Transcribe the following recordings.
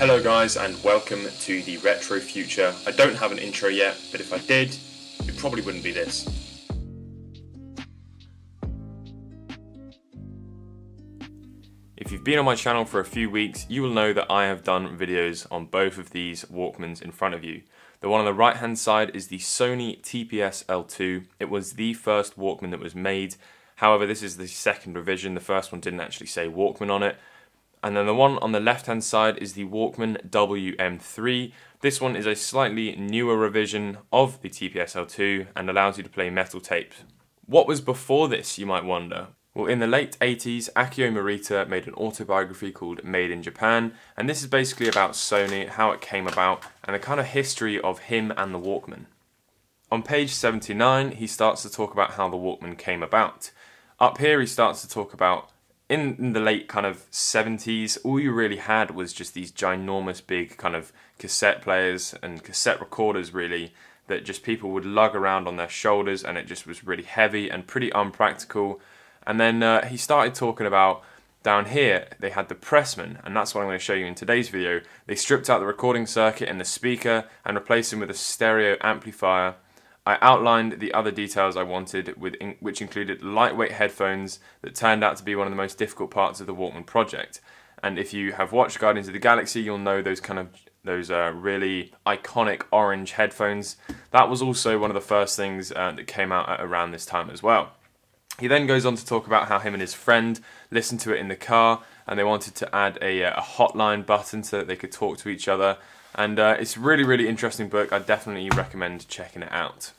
Hello guys and welcome to the Retro Future. I don't have an intro yet, but if I did, it probably wouldn't be this. If you've been on my channel for a few weeks, you will know that I have done videos on both of these Walkmans in front of you. The one on the right hand side is the Sony TPS L2. It was the first Walkman that was made. However, this is the second revision. The first one didn't actually say Walkman on it. And then the one on the left hand side is the Walkman WM3. This one is a slightly newer revision of the TPS L2 and allows you to play metal tapes. What was before this, you might wonder? Well, in the late 80s, Akio Morita made an autobiography called Made in Japan, and this is basically about Sony, how it came about, and the kind of history of him and the Walkman. On page 79, he starts to talk about how the Walkman came about. Up here, he starts to talk about in, in the late kind of 70s, all you really had was just these ginormous big kind of cassette players and cassette recorders, really, that just people would lug around on their shoulders, and it just was really heavy and pretty unpractical and then uh, he started talking about down here they had the Pressman, and that's what I'm going to show you in today's video. They stripped out the recording circuit and the speaker and replaced them with a stereo amplifier. I outlined the other details I wanted, in, which included lightweight headphones that turned out to be one of the most difficult parts of the Walkman project. And if you have watched Guardians of the Galaxy, you'll know those kind of those uh, really iconic orange headphones. That was also one of the first things uh, that came out around this time as well. He then goes on to talk about how him and his friend listened to it in the car and they wanted to add a, uh, a hotline button so that they could talk to each other. And uh, it's a really, really interesting book. I definitely recommend checking it out.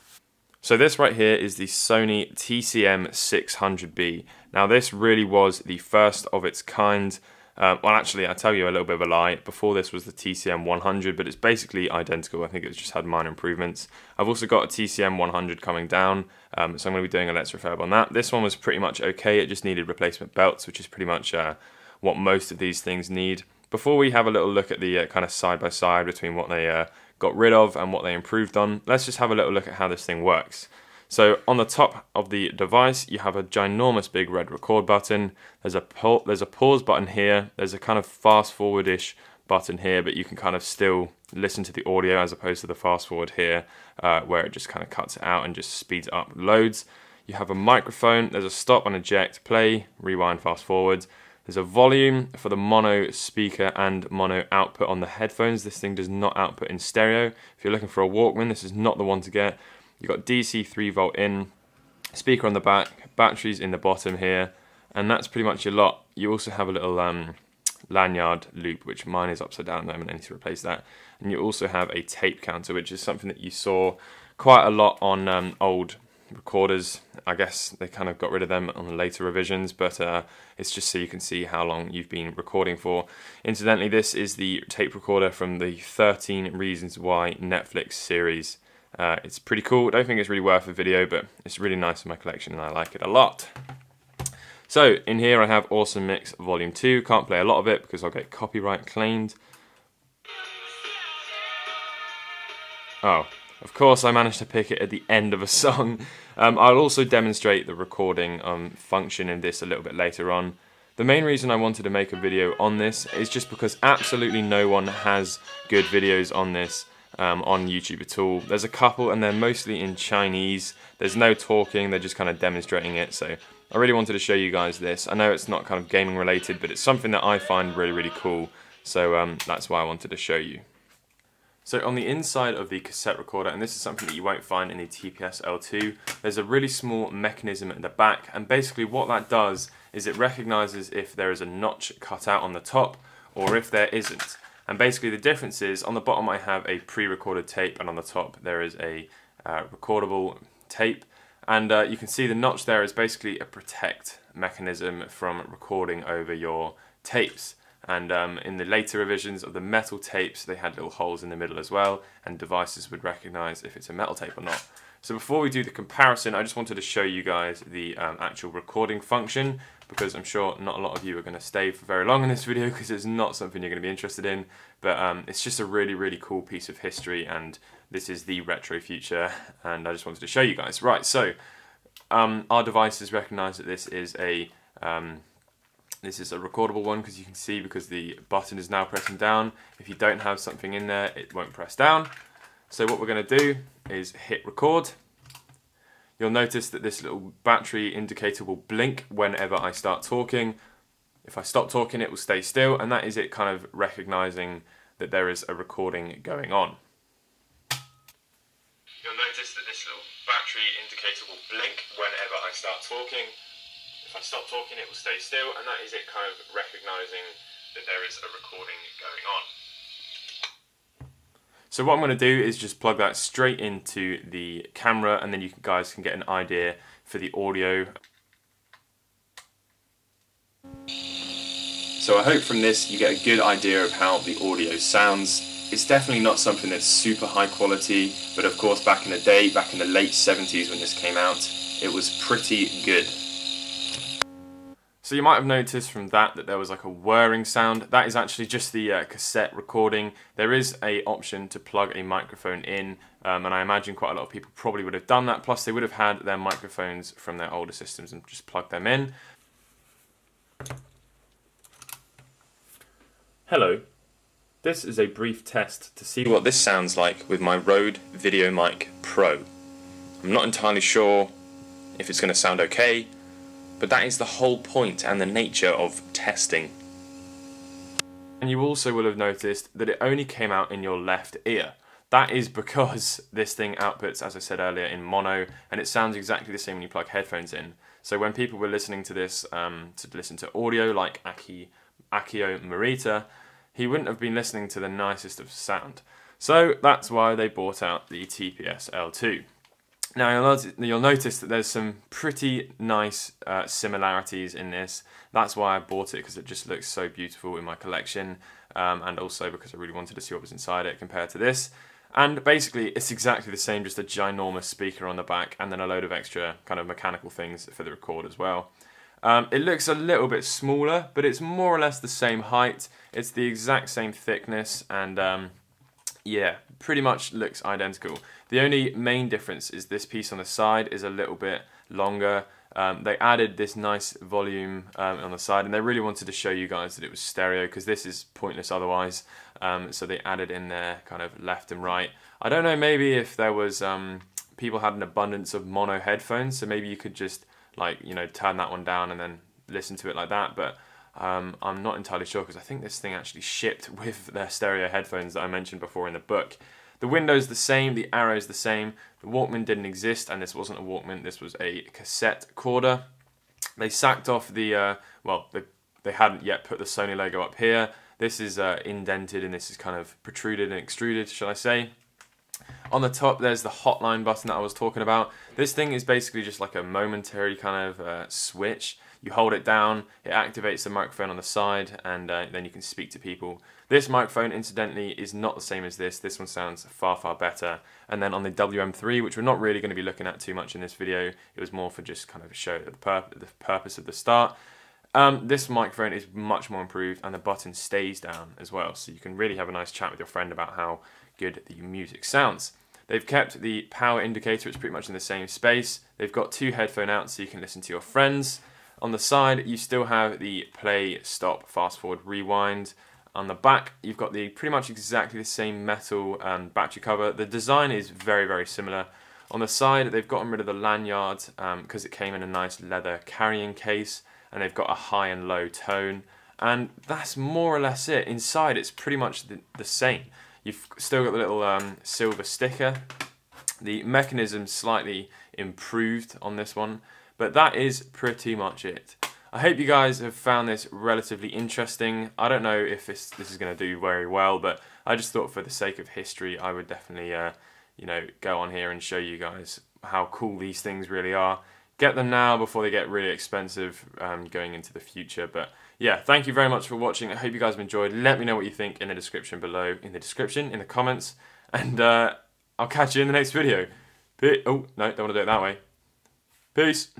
So this right here is the Sony TCM 600B. Now this really was the first of its kind uh, well, actually, I'll tell you a little bit of a lie. Before this was the TCM 100, but it's basically identical. I think it's just had minor improvements. I've also got a TCM 100 coming down, um, so I'm going to be doing a Let's Refurb on that. This one was pretty much okay. It just needed replacement belts, which is pretty much uh, what most of these things need. Before we have a little look at the uh, kind of side by side between what they uh, got rid of and what they improved on, let's just have a little look at how this thing works. So on the top of the device, you have a ginormous big red record button. There's a there's a pause button here. There's a kind of fast forward-ish button here, but you can kind of still listen to the audio as opposed to the fast forward here, uh, where it just kind of cuts it out and just speeds up loads. You have a microphone. There's a stop and eject, play, rewind, fast forward. There's a volume for the mono speaker and mono output on the headphones. This thing does not output in stereo. If you're looking for a Walkman, this is not the one to get. You've got DC 3 volt in, speaker on the back, batteries in the bottom here, and that's pretty much your lot. You also have a little um, lanyard loop, which mine is upside down at the moment, I need to replace that. And you also have a tape counter, which is something that you saw quite a lot on um, old recorders. I guess they kind of got rid of them on the later revisions, but uh, it's just so you can see how long you've been recording for. Incidentally, this is the tape recorder from the 13 Reasons Why Netflix series. Uh, it's pretty cool. I don't think it's really worth a video, but it's really nice in my collection and I like it a lot. So in here I have Awesome Mix Volume 2. Can't play a lot of it because I'll get copyright claimed. Oh, of course I managed to pick it at the end of a song. Um, I'll also demonstrate the recording um, function in this a little bit later on. The main reason I wanted to make a video on this is just because absolutely no one has good videos on this um, on YouTube at all. There's a couple and they're mostly in Chinese. There's no talking, they're just kind of demonstrating it. So I really wanted to show you guys this. I know it's not kind of gaming related, but it's something that I find really, really cool. So um, that's why I wanted to show you. So on the inside of the cassette recorder, and this is something that you won't find in the TPS L2, there's a really small mechanism at the back, and basically what that does is it recognizes if there is a notch cut out on the top, or if there isn't. And basically the difference is on the bottom I have a pre-recorded tape and on the top there is a uh, recordable tape. And uh, you can see the notch there is basically a protect mechanism from recording over your tapes. And um, in the later revisions of the metal tapes, they had little holes in the middle as well, and devices would recognize if it's a metal tape or not. So before we do the comparison, I just wanted to show you guys the um, actual recording function because I'm sure not a lot of you are going to stay for very long in this video because it's not something you're going to be interested in. But um, it's just a really, really cool piece of history and this is the retro future and I just wanted to show you guys. Right, so um, our devices recognize that this is a um, This is a recordable one because you can see because the button is now pressing down. If you don't have something in there, it won't press down. So what we're going to do is hit record. You'll notice that this little battery indicator will blink whenever I start talking. If I stop talking, it will stay still, and that is it kind of recognizing that there is a recording going on. You'll notice that this little battery indicator will blink whenever I start talking. If I stop talking, it will stay still, and that is it kind of recognizing that there is a recording going on. So what I'm going to do is just plug that straight into the camera, and then you guys can get an idea for the audio. So I hope from this you get a good idea of how the audio sounds. It's definitely not something that's super high quality, but of course back in the day, back in the late 70s when this came out, it was pretty good. So you might have noticed from that that there was like a whirring sound. That is actually just the uh, cassette recording. There is a option to plug a microphone in, um, and I imagine quite a lot of people probably would have done that. Plus, they would have had their microphones from their older systems and just plugged them in. Hello. This is a brief test to see what this sounds like with my Rode VideoMic Pro. I'm not entirely sure if it's going to sound okay, but that is the whole point and the nature of testing. And you also will have noticed that it only came out in your left ear. That is because this thing outputs, as I said earlier, in mono, and it sounds exactly the same when you plug headphones in. So when people were listening to this um, to listen to audio like Aki, Akio Morita, he wouldn't have been listening to the nicest of sound. So that's why they bought out the TPS L2. Now you'll notice, that there's some pretty nice uh, similarities in this. That's why I bought it because it just looks so beautiful in my collection, um, and also because I really wanted to see what was inside it compared to this. And basically, it's exactly the same, just a ginormous speaker on the back, and then a load of extra kind of mechanical things for the record as well. Um, it looks a little bit smaller, but it's more or less the same height. It's the exact same thickness, and um, yeah, pretty much looks identical. The only main difference is this piece on the side is a little bit longer. Um, they added this nice volume um, on the side and they really wanted to show you guys that it was stereo because this is pointless otherwise. Um, so they added in there kind of left and right. I don't know, maybe if there was, um, people had an abundance of mono headphones, so maybe you could just like, you know, turn that one down and then listen to it like that. But um, I'm not entirely sure because I think this thing actually shipped with their stereo headphones that I mentioned before in the book. The window's the same, the arrow's the same. The Walkman didn't exist, and this wasn't a Walkman, this was a cassette recorder. They sacked off the, uh, well, they, they hadn't yet put the Sony logo up here. This is uh, indented and this is kind of protruded and extruded, shall I say. On the top, there's the hotline button that I was talking about. This thing is basically just like a momentary kind of uh, switch you hold it down, it activates the microphone on the side, and uh, then you can speak to people. This microphone, incidentally, is not the same as this. This one sounds far, far better. And then on the WM3, which we're not really going to be looking at too much in this video, it was more for just kind of show the, pur the purpose of the start. Um, this microphone is much more improved and the button stays down as well, so you can really have a nice chat with your friend about how good the music sounds. They've kept the power indicator, it's pretty much in the same space. They've got two headphone outs so you can listen to your friends. On the side, you still have the play, stop, fast forward, rewind. On the back, you've got the pretty much exactly the same metal um, battery cover. The design is very, very similar. On the side, they've gotten rid of the lanyard because um, it came in a nice leather carrying case, and they've got a high and low tone. And that's more or less it. Inside, it's pretty much the, the same. You've still got the little um, silver sticker. The mechanism slightly improved on this one. But that is pretty much it. I hope you guys have found this relatively interesting. I don't know if this, this is going to do very well, but I just thought for the sake of history, I would definitely, uh, you know, go on here and show you guys how cool these things really are. Get them now before they get really expensive um, going into the future. But yeah, thank you very much for watching. I hope you guys have enjoyed. Let me know what you think in the description below, in the description, in the comments. And uh, I'll catch you in the next video. Oh, no, don't want to do it that way. Peace.